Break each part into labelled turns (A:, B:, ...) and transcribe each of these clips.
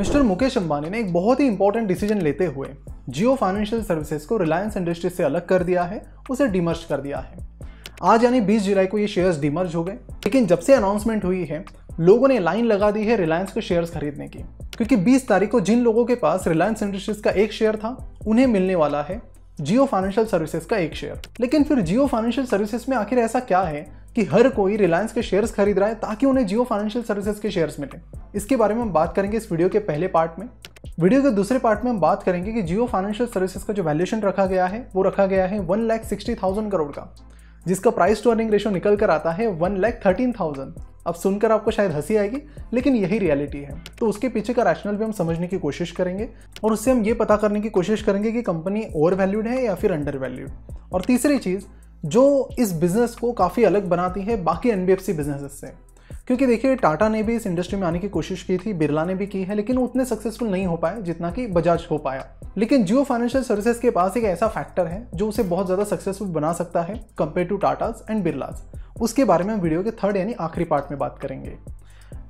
A: Mister Mukesh Ambani ने एक बहुत ही इंपॉर्टेंट डिसीज़न लेते हुए जियो फाइनेंशियल सर्विसेज़ को रिलायंस इंडस्ट्रीज़ से अलग कर दिया है, उसे डिमर्ज कर दिया है। आज यानी 20 जुलाई को ये शेयर्स डिमर्ज हो गए, लेकिन जब से अनाउंसमेंट हुई है, लोगों ने लाइन लगा दी है रिलायंस के शेयर्स खरीदने की। क्योंकि 20 तारीख को जिन लोगों के पास रिलायंस इंडस्ट्रीज़ का एक शेयर था, उन्हें मिलने वाला है जियो फाइनेंशियल सर्विसेज़ का एक शेयर लेकिन फिर जियो फाइनेंशियल सर्विसेज़ में आखिर ऐसा क्या है कि हर कोई रिलायंस के शेयर्स खरीद रहा है ताकि उन्हें जियो फाइनेंशियल सर्विसेज़ के शेयर्स मिले? इसके बारे में हम बात करेंगे इस वीडियो के पहले पार्ट में। वीडियो के दूसरे पार्ट में हम बात करेंगे कि जियो फाइनेंशियल सर्विसेज़ का जो वैल्यूएशन रखा गया है, वो रखा गया है one lakh sixty thousand crore का, जिसका प्राइस टू अर्निंग रेशो निकल कर आता है वन लैख थर्टीन थाउज़ेंड अब सुनकर आपको शायद हँसी आएगी, लेकिन यही रियलिटी है। तो उसके पीछे का रैशनल भी हम समझने की कोशिश करेंगे, और उससे हम ये पता करने की कोशिश करेंगे कि कंपनी ओवर वैल्यूड है या फिर अंडर वैल्यूड और तीसरी चीज़, जो इस बिज़नेस को काफ़ी अलग बनाती है बाकी एन बिजनेसेस से। क्योंकि देखिए, टाटा ने भी इस इंडस्ट्री में आने की कोशिश की थी, बिरला ने भी की है, लेकिन उतने सक्सेसफुल नहीं हो पाए जितना कि बजाज हो पाया। लेकिन जियो फाइनेंशियल सर्विसेज़ के पास एक ऐसा फैक्टर है जो उसे बहुत ज़्यादा सक्सेसफुल बना सकता है compare to Tatas and Birlas उसके बारे में हम वीडियो के थर्ड यानी आखिरी पार्ट में बात करेंगे।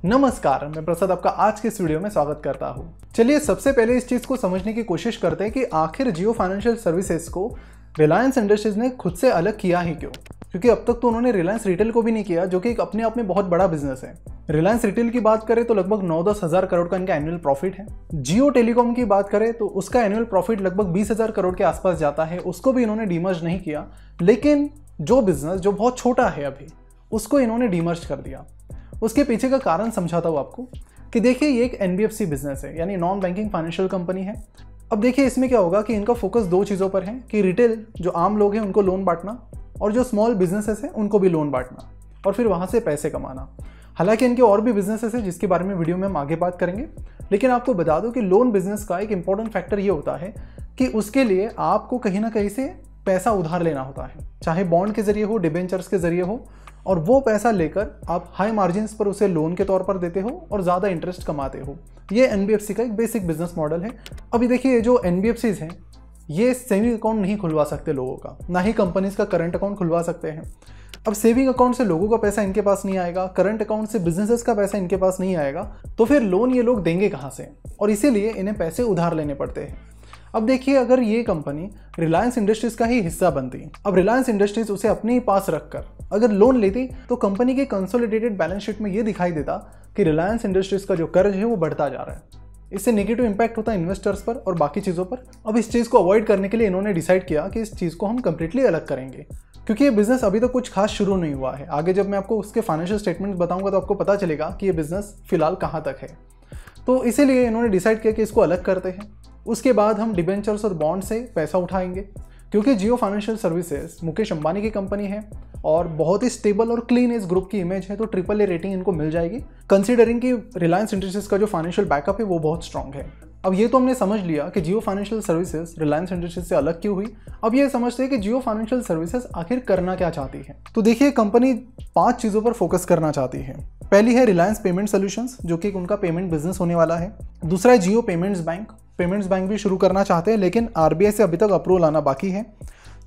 A: नमस्कार, मैं प्रसाद आपका आज के इस वीडियो में स्वागत करता हूँ। चलिए, सबसे पहले इस चीज़ को समझने की कोशिश करते हैं कि आखिर जियो फाइनेंशियल सर्विसेज़ को रिलायंस इंडस्ट्रीज़ ने खुद से अलग किया ही क्यों? क्योंकि अब तक तो उन्होंने रिलायंस रिटेल को भी नहीं किया, जो कि एक अपने आप में बहुत बड़ा बिज़नेस है। रिलायंस रिटेल की बात करें तो लगभग नौ दस हज़ार करोड़ का इनका एनुअल प्रॉफिट है। जियो टेलीकॉम की बात करें तो उसका एनुअल प्रॉफिट लगभग बीस हज़ार करोड़ के आसपास जाता है, उसको भी इन्होंने डीमर्ज नहीं किया। लेकिन जो बिज़नेस जो बहुत छोटा है अभी, उसको इन्होंने डीमर्ज कर दिया। उसके पीछे का कारण समझाता हूँ आपको कि देखिए, ये एक एन बिज़नेस है, यानी नॉन बैंकिंग फाइनेंशियल कंपनी है। अब देखिए इसमें क्या होगा कि इनका फोकस दो चीज़ों पर है कि रिटेल जो आम लोग हैं, उनको लोन बांटना और जो स्मॉल बिजनेसेस हैं, उनको भी लोन बांटना और फिर वहाँ से पैसे कमाना। हालाँकि इनके और भी बिजनेसेस हैं, जिसके बारे में वीडियो में हम आगे बात करेंगे, लेकिन आपको बता दूँ कि लोन बिज़नेस का एक इंपॉर्टेंट फैक्टर ये होता है कि उसके लिए आपको कहीं ना कहीं से पैसा उधार लेना होता है। चाहे बॉन्ड के ज़रिए हो डिबेंचर्स के ज़रिए हो, और वो पैसा लेकर आप हाई मार्जिन पर उसे लोन के तौर पर देते हो और ज़्यादा इंटरेस्ट कमाते हो। ये एनबीएफसी का एक बेसिक बिज़नेस मॉडल है। अभी देखिए जो एन हैं, ये सेविंग अकाउंट नहीं खुलवा सकते लोगों का। ना ही कंपनीज़ का करंट अकाउंट खुलवा सकते हैं। अब सेविंग अकाउंट से लोगों का पैसा इनके पास नहीं आएगा करंट अकाउंट से बिजनेसेस का पैसा इनके पास नहीं आएगा तो फिर लोन ये लोग देंगे कहाँ से? और इसीलिए इन्हें पैसे उधार लेने पड़ते हैं। अब देखिए अगर ये कंपनी रिलायंस इंडस्ट्रीज़ का ही हिस्सा बनती, अब रिलायंस इंडस्ट्रीज़ उसे अपने ही पास रखकर अगर लोन लेती तो कंपनी के कंसोलिडेटेड बैलेंस शीट में ये दिखाई देता कि रिलायंस इंडस्ट्रीज़ का जो कर्ज है वो बढ़ता जा रहा है। इससे नेगेटिव इंपैक्ट होता है इन्वेस्टर्स पर और बाकी चीज़ों पर। अब इस चीज़ को अवॉइड करने के लिए इन्होंने डिसाइड किया कि इस चीज़ को हम कंप्लीटली अलग करेंगे। क्योंकि ये बिज़नेस अभी तो कुछ खास शुरू नहीं हुआ है। आगे जब मैं आपको उसके फाइनेंशियल स्टेटमेंट बताऊँगा तो आपको पता चलेगा कि ये बिज़नेस फ़िलहाल कहाँ तक है। तो इसीलिए इन्होंने डिसाइड किया कि इसको अलग करते हैं। उसके बाद हम डिबेंचर्स और बॉन्ड से पैसा उठाएँगे, क्योंकि Jio Financial Services Mukesh Ambani की कंपनी है और बहुत ही स्टेबल और क्लीन इस ग्रुप की इमेज है तो ट्रिपल ए रेटिंग इनको मिल जाएगी। कंसिडरिंग कि रिलायंस इंडस्ट्रीज़ का जो फाइनेंशियल बैकअप है, वो बहुत स्ट्रॉन्ग है। अब ये तो हमने समझ लिया कि Jio Financial Services Reliance Industries से अलग क्यों हुई। अब ये समझते हैं कि जियो फाइनेंशियल सर्विसेज़ आखिर करना क्या चाहती है। तो देखिए कंपनी पाँच चीज़ों पर फोकस करना चाहती है। पहली है रिलायंस पेमेंट सोल्यूशंस जो कि उनका पेमेंट बिज़नेस होने वाला है। दूसरा है Jio payments bank payments bank भी शुरू करना चाहते हैं, लेकिन आरबीआई से अभी तक अप्रूवल आना बाकी है।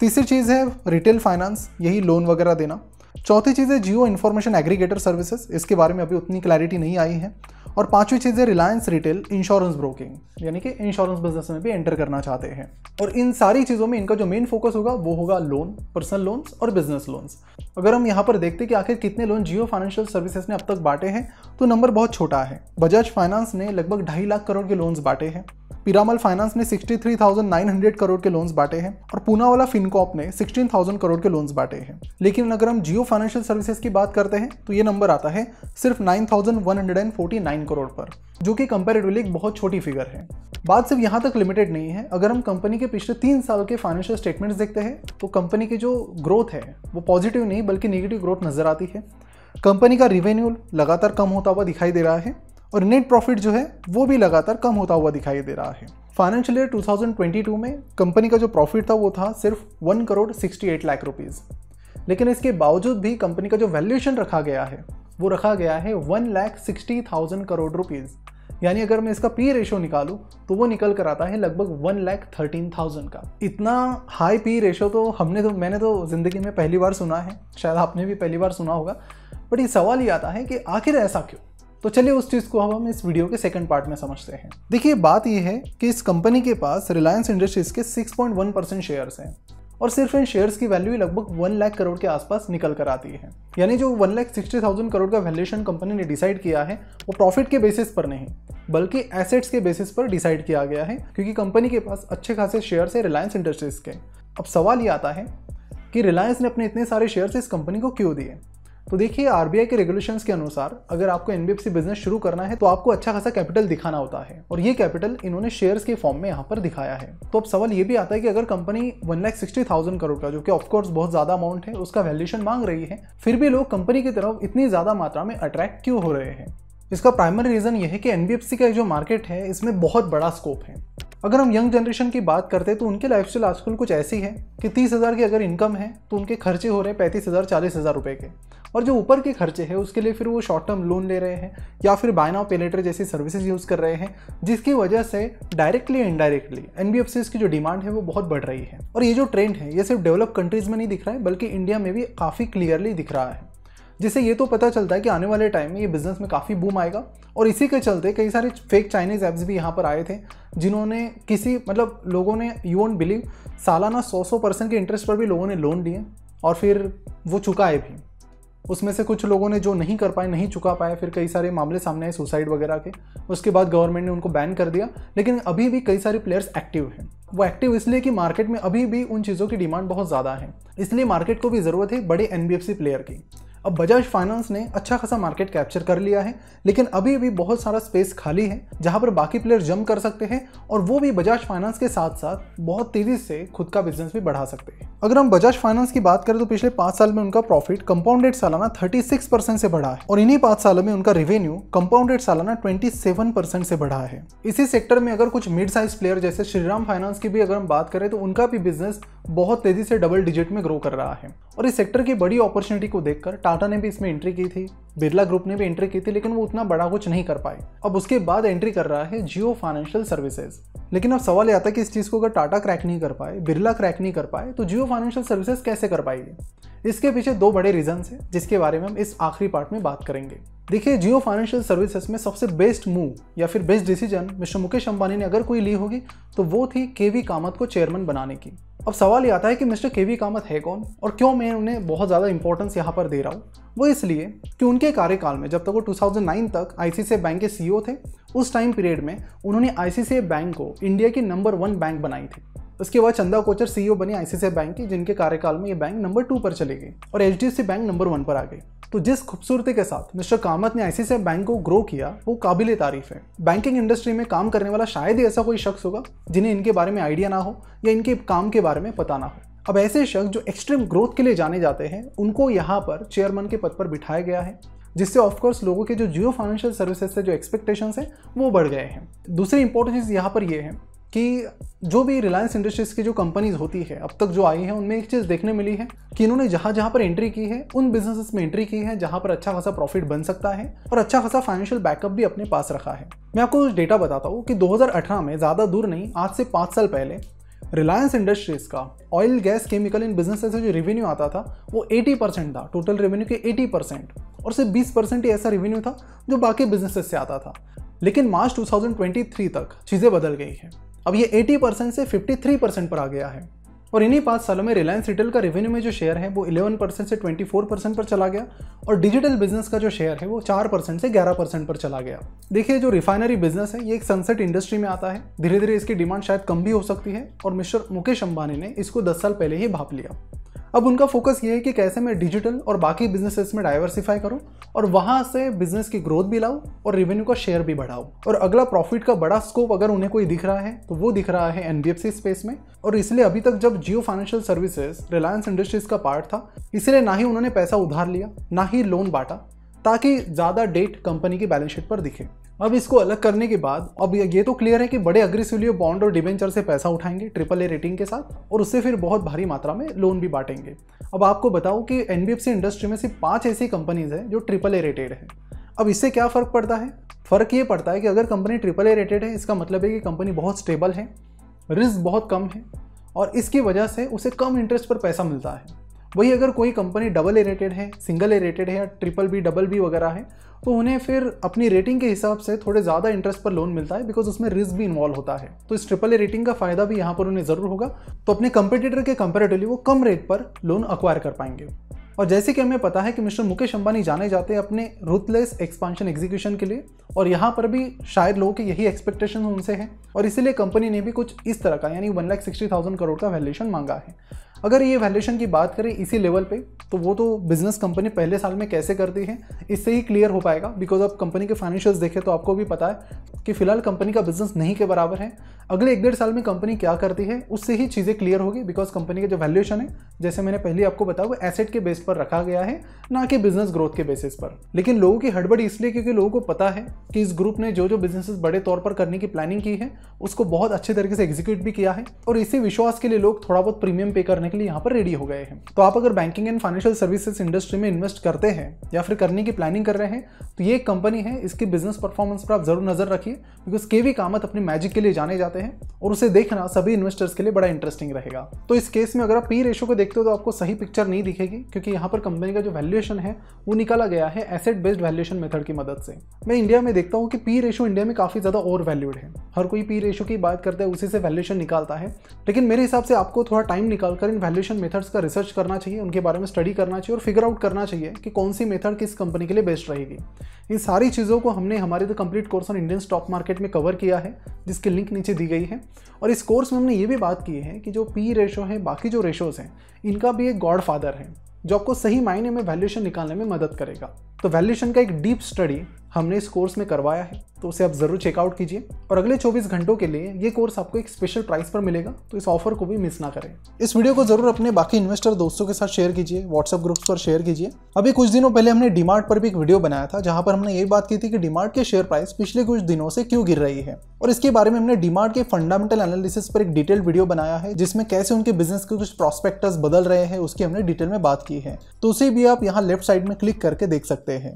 A: तीसरी चीज़ है रिटेल फाइनेंस, यही लोन वगैरह देना। चौथी चीज़ है जियो इन्फॉर्मेशन एग्रीगेटर सर्विसेज़, इसके बारे में अभी उतनी क्लैरिटी नहीं आई है। और पांचवी चीज़ है रिलायंस रिटेल इंश्योरेंस ब्रोकिंग यानी कि इंश्योरेंस बिज़नेस में भी एंटर करना चाहते हैं। और इन सारी चीज़ों में इनका जो मेन फोकस होगा, वो होगा लोन पर्सनल लोन्स और बिज़नेस लोन्स अगर हम यहाँ पर देखते कि आखिर कितने लोन जियो फाइनेंशियल सर्विसेज़ ने अब तक बांटे हैं तो नंबर बहुत छोटा है। बजाज फाइनेंस ने लगभग ढाई लाख करोड़ के लोन्स बांटे हैं। पिरामल फाइनेंस ने 63,900 करोड़ के लोन्स बांटे हैं और पूना वाला फिनकॉप ने 16,000 करोड़ के लोन्स बांटे हैं। लेकिन अगर हम जियो फाइनेंशियल सर्विसेज़ की बात करते हैं तो ये नंबर आता है सिर्फ़ 9,149 करोड़ पर जो कि कंपेरेटिवली एक बहुत छोटी फिगर है। बात सिर्फ़ यहाँ तक लिमिटेड नहीं है। अगर हम कंपनी के पिछले तीन साल के फाइनेंशियल स्टेटमेंट्स देखते हैं तो कंपनी की जो ग्रोथ है वो पॉजिटिव नहीं बल्कि नेगेटिव ग्रोथ नज़र आती है। कंपनी का रिवेन्यू लगातार कम होता हुआ दिखाई दे रहा है। और नेट प्रॉफिट जो है, वो भी लगातार कम होता हुआ दिखाई दे रहा है। फाइनेंशियल ईयर 2022 में कंपनी का जो प्रॉफिट था, वो था सिर्फ़ वन करोड़ 68 लाख रुपीज़ लेकिन इसके बावजूद भी कंपनी का जो वैल्यूएशन रखा गया है, वो रखा गया है one lakh sixty thousand crore rupees यानी अगर मैं इसका पी रेशो निकालूं तो वो निकल कर आता है लगभग वन लैख थर्टीन थाउज़ेंड का। इतना हाई पी रेशो तो हमने तो मैंने तो ज़िंदगी में पहली बार सुना है, शायद आपने भी पहली बार सुना होगा। बट ये सवाल ये आता है कि आखिर ऐसा क्यों? तो चलिए उस चीज़ को हम इस वीडियो के सेकंड पार्ट में समझते हैं। देखिए, बात यह है कि इस कंपनी के पास रिलायंस इंडस्ट्रीज़ के 6.1 परसेंट शेयर्स हैं और सिर्फ़ इन शेयर्स की वैल्यू लगभग वन लाख करोड़ के आसपास निकल कर आती है। यानी जो one lakh sixty thousand crore का वैल्यूएशन कंपनी ने डिसाइड किया है, वो प्रॉफिट के बेसिस पर नहीं, बल्कि एसेट्स के बेसिस पर डिसाइड किया गया है, क्योंकि कंपनी के पास अच्छे खासे शेयर है रिलायंस इंडस्ट्रीज़ के। अब सवाल ये आता है कि रिलायंस ने अपने इतने सारे शेयर इस कंपनी को क्यों दिए? तो देखिए आरबीआई के रेगुलेशंस के अनुसार अगर आपको एनबीएफसी बिज़नेस शुरू करना है तो आपको अच्छा खासा कैपिटल दिखाना होता है। और ये कैपिटल इन्होंने शेयर्स के फॉर्म में यहाँ पर दिखाया है। तो अब सवाल ये भी आता है कि अगर company one lakh sixty thousand crore का, जो कि ऑफकोर्स बहुत ज़्यादा अमाउंट है, उसका वैल्यूशन मांग रही है, फिर भी लोग कंपनी की तरफ़ इतनी ज़्यादा मात्रा में अट्रैक्ट क्यों हो रहे हैं? इसका प्राइमरी रीजन ये है कि एनबीएफसी का जो मार्केट है, इसमें बहुत बड़ा स्कोप है। अगर हम यंग जनरेशन की बात करते हैं तो उनकी लाइफस्टाइल आजकल कुछ ऐसी है कि तीस हज़ार की अगर इनकम है तो उनके खर्चे हो रहे हैं पैंतीस हज़ार, चालीस हज़ार रुपये के। और जो ऊपर के खर्चे हैं, उसके लिए फिर वो शॉर्ट टर्म लोन ले रहे हैं, या फिर बाय नाउ पे लेटर जैसी सर्विसेज़ यूज़ कर रहे हैं, जिसकी वजह से डायरेक्टली इनडायरेक्टली एन की जो डिमांड है, वो बहुत बढ़ रही है। और ये जो ट्रेंड है, ये सिर्फ़ डेवलप कंट्रीज़ में नहीं दिख रहा है, बल्कि इंडिया में भी काफ़ी क्लियरली दिख रहा है। जिससे ये तो पता चलता है कि आने वाले टाइम में ये बिज़नेस में काफ़ी बूम आएगा। और इसी के चलते कई सारे फेक चाइनीज़ ऐप्स भी यहाँ पर आए थे, जिन्होंने किसी मतलब लोगों ने यू वोंट बिलीव सालाना सौ सौ परसेंट के इंटरेस्ट पर भी लोगों ने लोन दिए और फिर वो चुकाए भी। उसमें से कुछ लोगों ने जो नहीं कर पाए, नहीं चुका पाए, फिर कई सारे मामले सामने आए सुसाइड वगैरह के। उसके बाद गवर्नमेंट ने उनको बैन कर दिया। लेकिन अभी भी कई सारे प्लेयर्स एक्टिव हैं। वो एक्टिव इसलिए कि मार्केट में अभी भी उन चीज़ों की डिमांड बहुत ज़्यादा है। इसलिए मार्केट को भी ज़रूरत है बड़े एनबीएफसी प्लेयर की। अब बजाज फाइनेंस ने अच्छा खासा मार्केट कैप्चर कर लिया है, लेकिन अभी भी बहुत सारा स्पेस खाली है, जहाँ पर बाकी प्लेयर जम कर सकते हैं और वो भी बजाज फाइनेंस के साथ साथ बहुत तेज़ी से खुद का बिज़नेस भी बढ़ा सकते हैं। अगर हम बजाज फाइनेंस की बात करें तो पिछले पाँच साल में उनका प्रॉफिट कंपाउंडेड सालाना 36 परसेंट से बढ़ा है और इन्हीं पाँच सालों में उनका रेवेन्यू कंपाउंडेड सालाना 27 परसेंट से बढ़ा है। इसी सेक्टर में अगर कुछ मिड साइज़ प्लेयर जैसे श्रीराम फाइनेंस की भी अगर हम बात करें तो उनका भी बिज़नेस बहुत तेज़ी से डबल डिजिट में ग्रो कर रहा है। और इस सेक्टर की बड़ी अपॉर्चुनिटी को देखकर टाटा ने भी इसमें एंट्री की थी बिरला ग्रुप ने भी एंट्री की थी, लेकिन वो उतना बड़ा कुछ नहीं कर पाए। अब उसके बाद एंट्री कर रहा है जियो फाइनेंशियल सर्विसेज़ लेकिन अब सवाल यह आता है कि इस चीज़ को अगर टाटा क्रैक नहीं कर पाए बिरला क्रैक नहीं कर पाए तो जियो फाइनेंशियल सर्विसेज़ कैसे कर पाएगी? इसके पीछे दो बड़े रीजन है, जिसके बारे में हम इस आखिरी पार्ट में बात करेंगे। देखिए जियो फाइनेंशियल सर्विसेज़ में सबसे बेस्ट मूव या फिर best decision mister Mukesh Ambani ने अगर कोई ली होगी तो वो थी केवी कामत को चेयरमैन बनाने की। अब सवाल ये आता है कि मिस्टर केवी कामत है कौन और क्यों मैं उन्हें बहुत ज़्यादा इंपॉर्टेंस यहाँ पर दे रहा हूँ? वो इसलिए कि उनके कार्यकाल में, जब तक वो 2009 तक आईसीसीआई बैंक के सीईओ थे, उस टाइम पीरियड में उन्होंने आईसीसीआई बैंक को इंडिया की नंबर वन बैंक बनाई थी। उसके बाद चंदा कोचर सीईओ बनी आईसीसीआई बैंक की, जिनके कार्यकाल में ये बैंक नंबर टू पर चले गई और एच बैंक नंबर वन पर आ गई। तो जिस खूबसूरती के साथ मिस्टर कामत ने आईसीआई बैंक को ग्रो किया, वो काबिल तारीफ़ है। बैंकिंग इंडस्ट्री में काम करने वाला शायद ही ऐसा कोई शख्स होगा, जिन्हें इनके बारे में आइडिया ना हो या इनके काम के बारे में पता ना हो। अब ऐसे शख्स जो एक्सट्रीम ग्रोथ के लिए जाने जाते हैं, उनको यहाँ पर चेयरमैन के पद पर बिठाया गया है, जिससे ऑफकोर्स लोगों के जो जियो फाइनेंशियल सर्विसेज़ से जो एक्सपेक्टेशन है, वो बढ़ गए हैं। दूसरी इंपॉर्टेंट चीज़ यहाँ पर ये है कि जो भी रिलायंस इंडस्ट्रीज़ की जो कंपनीज़ होती है, अब तक जो आई है, उनमें एक चीज़ देखने मिली है कि इन्होंने जहाँ जहाँ पर एंट्री की है, उन बिजनेसेस में एंट्री की है, जहाँ पर अच्छा खासा प्रॉफिट बन सकता है और अच्छा खासा फाइनेंशियल बैकअप भी अपने पास रखा है। मैं आपको कुछ डेटा बताता हूँ कि 2018 में, ज़्यादा दूर नहीं, आज से पाँच साल पहले रिलायंस इंडस्ट्रीज़ का ऑयल गैस केमिकल इन बिज़नेस से जो रेवेन्यू आता था, वो 80 परसेंट था टोटल रेवेन्यू के 80 परसेंट और सिर्फ़ 20 परसेंट ही ऐसा रेवेन्यू था जो बाकी बिजनेसेस से आता था। लेकिन मार्च 2023 तक चीज़ें बदल गई हैं। अब ये 80 परसेंट से 53 परसेंट पर आ गया है। और इन्हीं पाँच सालों में रिलायंस रिटेल का रेवेन्यू में जो शेयर है, वो 11 परसेंट से 24 परसेंट पर चला गया और डिजिटल बिज़नेस का जो शेयर है, वो 4 परसेंट से 11 परसेंट पर चला गया। देखिए, जो रिफाइनरी बिज़नेस है, ये एक सनसेट इंडस्ट्री में आता है। धीरे धीरे इसकी डिमांड शायद कम भी हो सकती है और मिस्टर मुकेश अंबानी ने इसको दस साल पहले ही भाप लिया। अब उनका फोकस ये है कि कैसे मैं डिजिटल और बाकी बिजनेसेस में डाइवर्सिफाई करूँ और वहाँ से बिज़नेस की ग्रोथ भी लाऊं और रेवेन्यू का शेयर भी बढ़ाऊं। और अगला प्रॉफिट का बड़ा स्कोप अगर उन्हें कोई दिख रहा है तो वो दिख रहा है एनबीएफसी स्पेस में। और इसलिए अभी तक जब Jio Financial Services Reliance Industries का पार्ट था, इसलिए ना ही उन्होंने पैसा उधार लिया, ना ही लोन बांटा, ताकि ज़्यादा डेट कंपनी की बैलेंस शीट पर दिखे। अब इसको अलग करने के बाद, अब ये तो क्लियर है कि बड़े अग्रेसिवली बॉन्ड और डिवेंचर से पैसा उठाएँगे ट्रिपल ए रेटिंग के साथ और उससे फिर बहुत भारी मात्रा में लोन भी बांटेंगे। अब आपको बताओ कि एनबीएफसी इंडस्ट्री में सिर्फ़ पाँच ऐसी कंपनीज़ हैं जो ट्रिपल ए रेटेड है। अब इससे क्या फ़र्क पड़ता है? फ़र्क ये पड़ता है कि अगर कंपनी ट्रिपल ए रेटेड है, इसका मतलब है कि कंपनी बहुत स्टेबल है रिस्क बहुत कम है और इसकी वजह से उसे कम इंटरेस्ट पर पैसा मिलता है। वही अगर कोई कंपनी डबल ए रेटेड है सिंगल ए रेटेड है या ट्रिपल बी डबल बी वगैरह है तो उन्हें फिर अपनी रेटिंग के हिसाब से थोड़े ज़्यादा इंटरेस्ट पर लोन मिलता है बिकॉज़ उसमें रिस्क भी इन्वॉल्व होता है। तो इस ट्रिपल ए रेटिंग का फ़ायदा भी यहाँ पर उन्हें ज़रूर होगा। तो अपने कंपेटिटर के कंपेरेटिवली वो कम रेट पर लोन अक्वायर कर पाएँगे। और जैसे कि हमें पता है कि मिस्टर मुकेश अंबानी जाने जाते हैं अपने रूथलेस एक्सपांशन एग्जीक्यूशन के लिए, और यहाँ पर भी शायद लोगों के यही एक्सपेक्टेशन उनसे है, और इसीलिए कंपनी ने भी कुछ इस तरह का, यानी one lakh sixty thousand crore का वैल्यूशन मांगा है। अगर ये वैल्यूएशन की बात करें इसी लेवल पे तो वो तो बिज़नेस कंपनी पहले साल में कैसे करती है, इससे ही क्लियर हो पाएगा। बिकॉज़ आप कंपनी के फाइनेंशियल्स देखें तो आपको भी पता है कि फ़िलहाल कंपनी का बिज़नेस नहीं के बराबर है। अगले एक डेढ़ साल में कंपनी क्या करती है, उससे ही चीज़ें क्लियर होगी। बिकॉज़ कंपनी का जो वैल्यूएशन है, जैसे मैंने पहले आपको बताया, वो एसेट के बेस पर रखा गया है, ना कि बिज़नेस ग्रोथ के बेसिस पर। लेकिन लोगों की हड़बड़ी इसलिए क्योंकि लोगों को पता है कि इस ग्रुप ने जो जो बिजनेसेस बड़े तौर पर करने की प्लानिंग की है, उसको बहुत अच्छे तरीके से एग्जीक्यूट भी किया है। और इसी विश्वास के लिए लोग थोड़ा बहुत प्रीमियम पे करने के लिए यहाँ पर रेडी हो गए हैं। तो आप अगर banking and financial services industry में इन्वेस्ट करते हैं या फिर करने की प्लानिंग कर रहे हैं तो ये एक कंपनी है, इसकी बिज़नेस परफॉर्मेंस पर आप ज़रूर नज़र रखिए बिकॉज़ के वी कामत अपनी मैजिक के लिए जाने जाते हैं और उसे देखना सभी इन्वेस्टर्स के लिए बड़ा इंटरेस्टिंग रहेगा। तो इस केस में अगर आप पी रेशो को देखते हो तो आपको सही पिक्चर नहीं दिखेगी, क्योंकि यहाँ पर कंपनी का जो वैल्यूएशन है, वो निकाला गया है एसेट बेस्ड वैल्यूएशन मेथड की मदद से। मैं इंडिया में देखता हूँ कि पी रेशो इंडिया में काफ़ी ज़्यादा ओवर वैल्यूड है। हर कोई पी रेशो की बात करता है, उसी से वैल्यूएशन निकालता है। लेकिन मेरे हिसाब से आपको थोड़ा टाइम निकाल कर इन वैल्यूएशन मेथड्स का रिसर्च करना चाहिए, उनके बारे में स्टडी करना चाहिए और फिगर आउट करना चाहिए कि कौन सी मेथड किस कंपनी के लिए बेस्ट रहेगी। इन सारी चीज़ों को हमने हमारे the complete course on Indian stock market में कवर किया है, जिसकी लिंक नीचे दी गई है। और इस कोर्स में हमने ये भी बात की है कि जो पी रेशो है, बाकी जो रेशोज़ हैं, इनका भी एक गॉड फादर है, जो आपको सही मायने में वैल्यूएशन निकालने में मदद करेगा। तो वैल्यूएशन का एक डीप स्टडी हमने इस कोर्स में करवाया है। तो उसे आप ज़रूर चेकआउट कीजिए। और अगले 24 घंटों के लिए ये कोर्स आपको एक स्पेशल प्राइस पर मिलेगा तो इस ऑफ़र को भी मिस ना करें। इस वीडियो को ज़रूर अपने बाकी इन्वेस्टर दोस्तों के साथ शेयर कीजिए व्हाट्सएप ग्रुप्स पर शेयर कीजिए। अभी कुछ दिनों पहले हमने डिमार्ट पर भी एक वीडियो बनाया था, जहाँ पर हमने ये बात की थी कि डिमार्ट के शेयर प्राइस पिछले कुछ दिनों से क्यों गिर रही है। और इसके बारे में हमने डिमार्ट के फंडामेंटल एनालिसिस पर एक डिटेल वीडियो बनाया है, जिसमें कैसे उनके बिज़नेस के कुछ प्रोस्पेक्टस बदल रहे हैं, उसकी हमने डिटेल में बात की है। तो उसे भी आप यहाँ लेफ़्ट साइड में क्लिक करके देख सकते हैं।